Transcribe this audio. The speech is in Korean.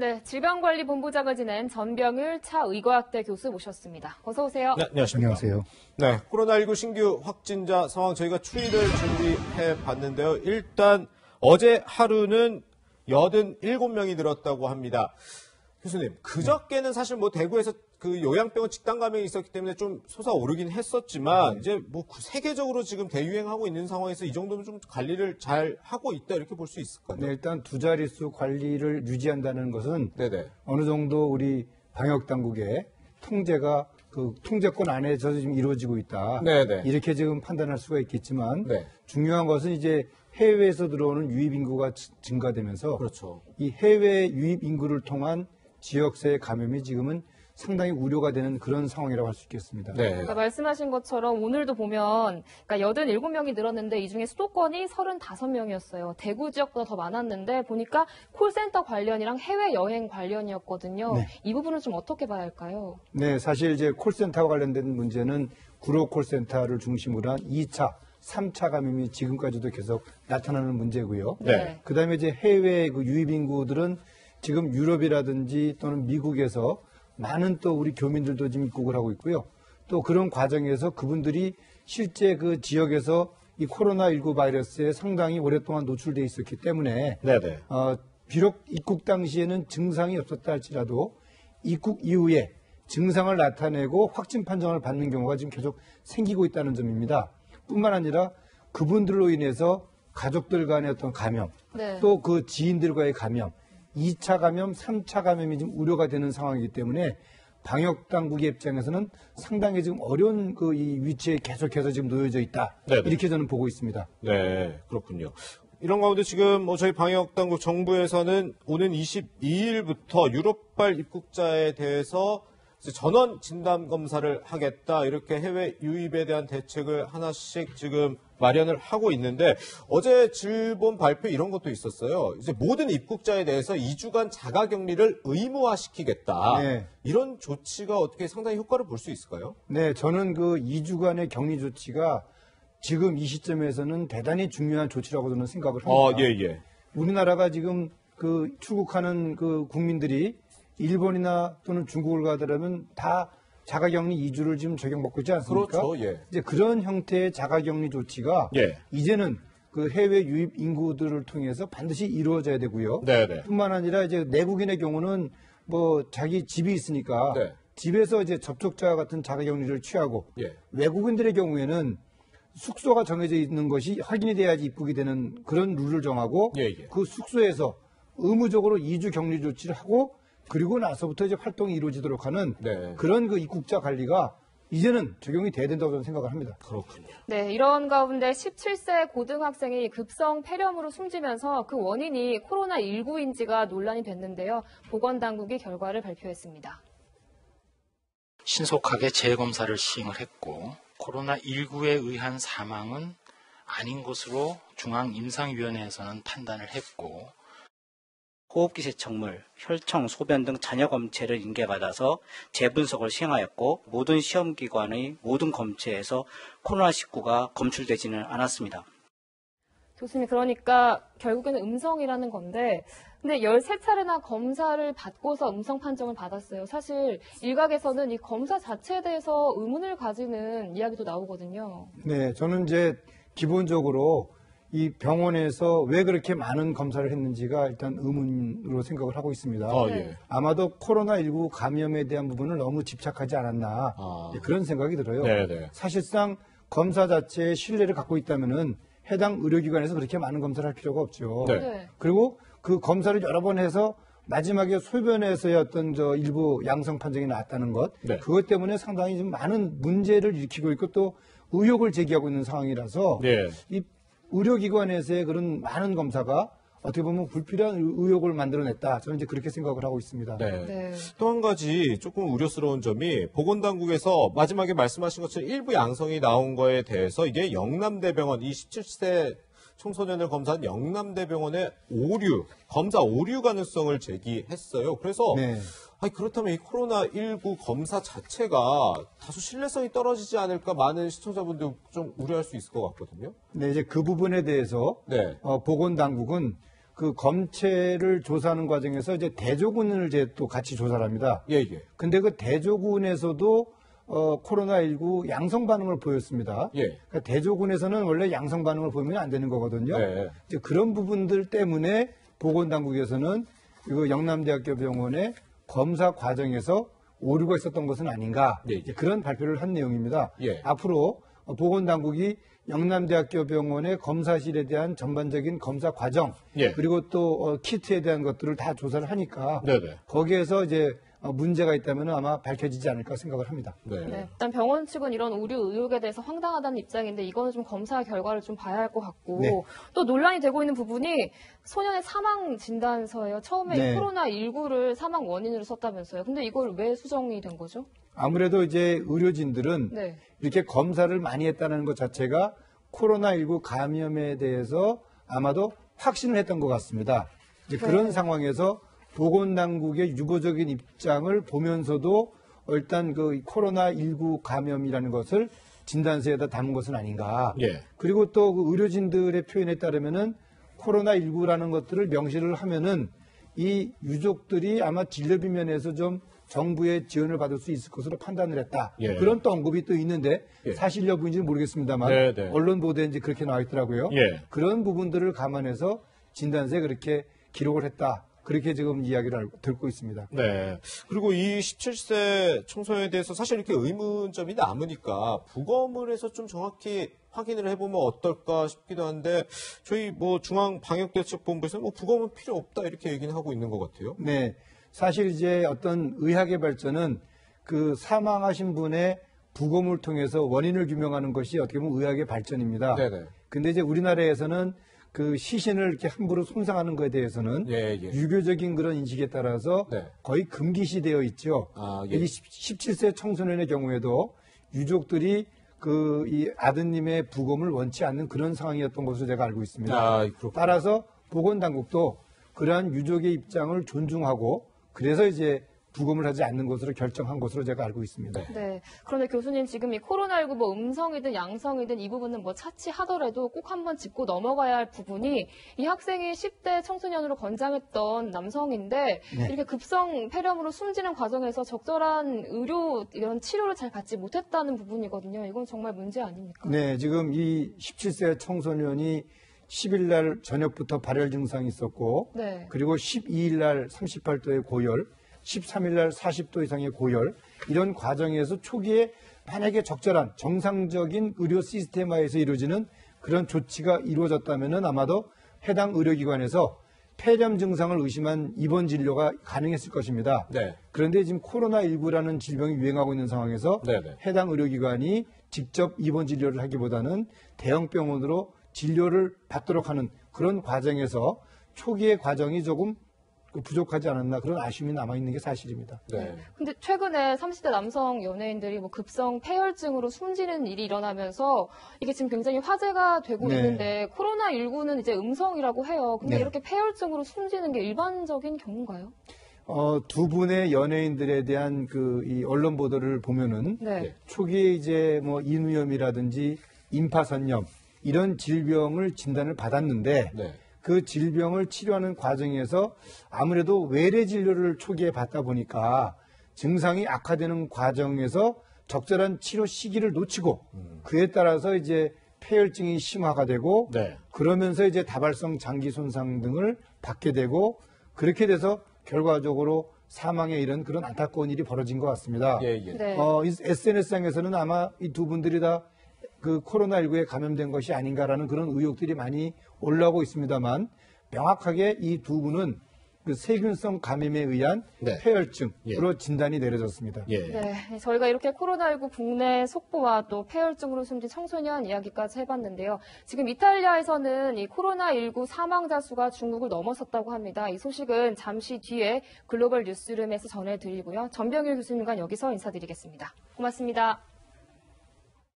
네, 질병관리본부장을 지낸 전병일 차의과학대 교수 모셨습니다. 어서 오세요. 네, 안녕하십니까. 안녕하세요. 네, 코로나19 신규 확진자 상황 저희가 추이를 준비해 봤는데요. 일단 어제 하루는 87명이 늘었다고 합니다. 교수님, 그저께는 사실 뭐 대구에서 그 요양병원 집단 감염이 있었기 때문에 좀 솟아오르긴 했었지만 이제 뭐 세계적으로 지금 대유행하고 있는 상황에서 이 정도면 좀 관리를 잘 하고 있다 이렇게 볼 수 있을까요? 네, 일단 두 자릿수 관리를 유지한다는 것은 네네. 어느 정도 우리 방역 당국의 통제가 그 통제권 안에서 지금 이루어지고 있다. 네네. 이렇게 지금 판단할 수가 있겠지만 네. 중요한 것은 이제 해외에서 들어오는 유입 인구가 지- 증가되면서 그렇죠. 이 해외 유입 인구를 통한 지역사회 감염이 지금은 상당히 우려가 되는 그런 상황이라고 할 수 있겠습니다. 네. 그러니까 말씀하신 것처럼 오늘도 보면 그러니까 87명이 늘었는데 이 중에 수도권이 35명이었어요. 대구 지역보다 더 많았는데 보니까 콜센터 관련이랑 해외여행 관련이었거든요. 네. 이 부분은 좀 어떻게 봐야 할까요? 네, 사실 이제 콜센터와 관련된 문제는 구로 콜센터를 중심으로 한 2차, 3차 감염이 지금까지도 계속 나타나는 문제고요. 네. 그다음에 이제 해외 그 유입 인구들은 지금 유럽이라든지 또는 미국에서 많은 또 우리 교민들도 지금 입국을 하고 있고요. 또 그런 과정에서 그분들이 실제 그 지역에서 이 코로나19 바이러스에 상당히 오랫동안 노출돼 있었기 때문에 네네. 어, 비록 입국 당시에는 증상이 없었다 할지라도 입국 이후에 증상을 나타내고 확진 판정을 받는 경우가 지금 계속 생기고 있다는 점입니다. 뿐만 아니라 그분들로 인해서 가족들 간의 어떤 감염, 네. 또그 지인들과의 감염, 2차 감염, 3차 감염이 지금 우려가 되는 상황이기 때문에 방역 당국의 입장에서는 상당히 지금 어려운 그 이 위치에 계속해서 지금 놓여져 있다. 네네. 이렇게 저는 보고 있습니다. 네, 그렇군요. 이런 가운데 지금 뭐 저희 방역 당국 정부에서는 오는 22일부터 유럽발 입국자에 대해서 전원 진단 검사를 하겠다 이렇게 해외 유입에 대한 대책을 하나씩 지금 마련을 하고 있는데 어제 질본 발표 이런 것도 있었어요. 이제 모든 입국자에 대해서 2주간 자가 격리를 의무화시키겠다. 네. 이런 조치가 어떻게 상당히 효과를 볼 수 있을까요? 네, 저는 그 2주간의 격리 조치가 지금 이 시점에서는 대단히 중요한 조치라고 저는 생각을 합니다. 아, 예, 예. 우리나라가 지금 그 출국하는 그 국민들이 일본이나 또는 중국을 가더라면 다 자가격리 2주를 지금 적용받고 있지 않습니까? 그렇죠, 예. 이제 그런 형태의 자가격리 조치가 예. 이제는 그 해외 유입 인구들을 통해서 반드시 이루어져야 되고요. 네네. 뿐만 아니라 이제 내국인의 경우는 뭐 자기 집이 있으니까 네. 집에서 이제 접촉자와 같은 자가격리를 취하고 예. 외국인들의 경우에는 숙소가 정해져 있는 것이 확인이 돼야지 입국이 되는 그런 룰을 정하고 예, 예. 그 숙소에서 의무적으로 2주 격리 조치를 하고 그리고 나서부터 이제 활동이 이루어지도록 하는 네. 그런 그 입국자 관리가 이제는 적용이 돼야 된다고 저는 생각을 합니다. 그렇군요. 네, 이런 가운데 17세 고등학생이 급성 폐렴으로 숨지면서 그 원인이 코로나19인지가 논란이 됐는데요. 보건당국이 결과를 발표했습니다. 신속하게 재검사를 시행을 했고 코로나19에 의한 사망은 아닌 것으로 중앙임상위원회에서는 판단을 했고 호흡기 세척물, 혈청, 소변 등 잔여 검체를 인계받아서 재분석을 시행하였고 모든 시험기관의 모든 검체에서 코로나19가 검출되지는 않았습니다. 교수님, 그러니까 결국에는 음성이라는 건데, 근데 13차례나 검사를 받고서 음성 판정을 받았어요. 사실 일각에서는 이 검사 자체에 대해서 의문을 가지는 이야기도 나오거든요. 네, 저는 이제 기본적으로 이 병원에서 왜 그렇게 많은 검사를 했는지가 일단 의문으로 생각을 하고 있습니다. 아, 네. 예. 아마도 코로나19 감염에 대한 부분을 너무 집착하지 않았나 아. 예, 그런 생각이 들어요. 네네. 사실상 검사 자체에 신뢰를 갖고 있다면은 해당 의료기관에서 그렇게 많은 검사를 할 필요가 없죠. 네. 네. 그리고 그 검사를 여러 번 해서 마지막에 소변에서의 어떤 저 일부 양성 판정이 나왔다는 것, 네. 그것 때문에 상당히 좀 많은 문제를 일으키고 있고 또 의혹을 제기하고 있는 상황이라서 네. 이 의료기관에서의 그런 많은 검사가 어떻게 보면 불필요한 의혹을 만들어냈다. 저는 이제 그렇게 생각을 하고 있습니다. 네. 네. 또 한 가지 조금 우려스러운 점이 보건당국에서 마지막에 말씀하신 것처럼 일부 양성이 나온 거에 대해서 이게 영남대병원 이 17세 청소년을 검사한 영남대병원의 오류 검사 오류 가능성을 제기했어요. 그래서 네. 아니 그렇다면 이 코로나19 검사 자체가 다소 신뢰성이 떨어지지 않을까 많은 시청자분들 좀 우려할 수 있을 것 같거든요. 네, 이제 그 부분에 대해서 네. 어, 보건당국은 그 검체를 조사하는 과정에서 이제 대조군을 이제 또 같이 조사를 합니다. 예, 예. 근데 그 대조군에서도 어, 코로나19 양성 반응을 보였습니다. 예. 그러니까 대조군에서는 원래 양성 반응을 보이면 안 되는 거거든요. 네. 이제 그런 부분들 때문에 보건당국에서는 이거 영남대학교 병원의 검사 과정에서 오류가 있었던 것은 아닌가 예, 예. 이제 그런 발표를 한 내용입니다. 예. 앞으로 어, 보건당국이 영남대학교 병원의 검사실에 대한 전반적인 검사 과정 예. 그리고 또 어, 키트에 대한 것들을 다 조사를 하니까 네네. 거기에서 이제 어, 문제가 있다면 아마 밝혀지지 않을까 생각을 합니다. 네. 네, 일단 병원 측은 이런 우려 의혹에 대해서 황당하다는 입장인데 이거는 좀 검사 결과를 좀 봐야 할 것 같고 네. 또 논란이 되고 있는 부분이 소년의 사망 진단서예요. 처음에 네. 코로나 19를 사망 원인으로 썼다면서요. 근데 이걸 왜 수정이 된 거죠? 아무래도 이제 의료진들은 네. 이렇게 검사를 많이 했다는 것 자체가 코로나19 감염에 대해서 아마도 확신을 했던 것 같습니다. 이제 그런 네. 상황에서 보건당국의 유보적인 입장을 보면서도 일단 그 코로나19 감염이라는 것을 진단서에다 담은 것은 아닌가. 예. 그리고 또 그 의료진들의 표현에 따르면은 코로나19라는 것들을 명시를 하면은 이 유족들이 아마 진료비 면에서 좀 정부의 지원을 받을 수 있을 것으로 판단을 했다. 예. 그런 또 언급이 또 있는데 예. 사실 여부인지는 모르겠습니다만 네, 네. 언론 보도에 이제 그렇게 나와 있더라고요. 예. 그런 부분들을 감안해서 진단서에 그렇게 기록을 했다. 그렇게 지금 이야기를 알고, 듣고 있습니다. 네. 그리고 이 17세 청소년에 대해서 사실 이렇게 의문점이 남으니까 부검을 해서 좀 정확히 확인을 해보면 어떨까 싶기도 한데 저희 뭐 중앙방역대책본부에서는 뭐 부검은 필요 없다 이렇게 얘기는 하고 있는 것 같아요. 네. 사실 이제 어떤 의학의 발전은 그 사망하신 분의 부검을 통해서 원인을 규명하는 것이 어떻게 보면 의학의 발전입니다. 네네. 근데 이제 우리나라에서는 그 시신을 이렇게 함부로 손상하는 것에 대해서는 예, 예. 유교적인 그런 인식에 따라서 네. 거의 금기시되어 있죠. 아, 예. 이 17세 청소년의 경우에도 유족들이 그 이 아드님의 부검을 원치 않는 그런 상황이었던 것으로 제가 알고 있습니다. 아. 따라서 보건당국도 그러한 유족의 입장을 존중하고 그래서 이제 부검을 하지 않는 것으로 결정한 것으로 제가 알고 있습니다. 네. 네. 그런데 교수님 지금 이 코로나19 뭐 음성이든 양성이든 이 부분은 뭐 차치하더라도 꼭 한번 짚고 넘어가야 할 부분이 이 학생이 10대 청소년으로 건장했던 남성인데 네. 이렇게 급성 폐렴으로 숨지는 과정에서 적절한 의료 이런 치료를 잘 받지 못했다는 부분이거든요. 이건 정말 문제 아닙니까? 네, 지금 이 17세 청소년이 10일 날 저녁부터 발열 증상이 있었고 네. 그리고 12일 날 38도의 고열, 13일 날 40도 이상의 고열 이런 과정에서 초기에 만약에 적절한 정상적인 의료 시스템화에서 이루어지는 그런 조치가 이루어졌다면 아마도 해당 의료기관에서 폐렴 증상을 의심한 입원 진료가 가능했을 것입니다. 네. 그런데 지금 코로나19라는 질병이 유행하고 있는 상황에서 네 네. 해당 의료기관이 직접 입원 진료를 하기보다는 대형 병원으로 진료를 받도록 하는 그런 과정에서 초기의 과정이 조금 그 부족하지 않았나 그런 아쉬움이 남아 있는 게 사실입니다. 네. 근데 최근에 30대 남성 연예인들이 뭐 급성 폐혈증으로 숨지는 일이 일어나면서 이게 지금 굉장히 화제가 되고 네. 있는데 코로나 19는 이제 음성이라고 해요. 근데 네. 이렇게 폐혈증으로 숨지는 게 일반적인 경우인가요? 어, 두 분의 연예인들에 대한 그 이 언론 보도를 보면은 네. 초기에 이제 뭐 인후염이라든지 임파선염 이런 질병을 진단을 받았는데 네. 그 질병을 치료하는 과정에서 아무래도 외래 진료를 초기에 받다 보니까 증상이 악화되는 과정에서 적절한 치료 시기를 놓치고 그에 따라서 이제 폐혈증이 심화가 되고 네. 그러면서 이제 다발성 장기 손상 등을 받게 되고 그렇게 돼서 결과적으로 사망에 이른 그런 안타까운 일이 벌어진 것 같습니다. 예, 예. 네. 어, SNS상에서는 아마 이 두 분들이 다 그 코로나19에 감염된 것이 아닌가라는 그런 의혹들이 많이 올라오고 있습니다만 명확하게 이 두 분은 그 세균성 감염에 의한 네. 폐혈증으로 진단이 내려졌습니다. 예. 네, 저희가 이렇게 코로나19 국내 속보와 또 폐혈증으로 숨진 청소년 이야기까지 해봤는데요. 지금 이탈리아에서는 이 코로나19 사망자 수가 중국을 넘어섰다고 합니다. 이 소식은 잠시 뒤에 글로벌 뉴스룸에서 전해드리고요. 전병일 교수님과 여기서 인사드리겠습니다. 고맙습니다.